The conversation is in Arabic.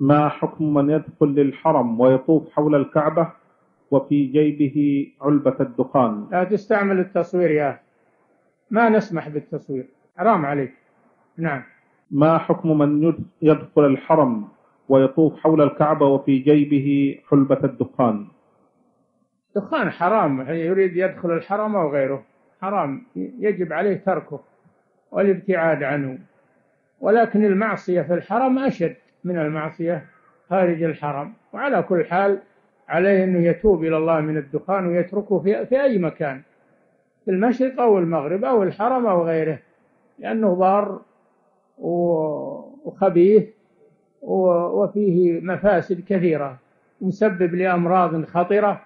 ما حكم من يدخل للحرم ويطوف حول الكعبة وفي جيبه علبة الدخان؟ لا تستعمل التصوير يا أخي. ما نسمح بالتصوير. حرام عليك. نعم. ما حكم من يد- يدخل الحرم ويطوف حول الكعبة وفي جيبه حلبة الدخان؟ دخان حرام. يريد يدخل الحرم أو غيره. حرام. يجب عليه تركه والابتعاد عنه. ولكن المعصية في الحرم أشد. من المعصية خارج الحرم. وعلى كل حال عليه أنه يتوب إلى الله من الدخان ويتركه في, في أي مكان في المشرق أو المغرب أو الحرم أو غيره لأنه ضار وخبيث وفيه مفاسد كثيرة مسبب لأمراض خطرة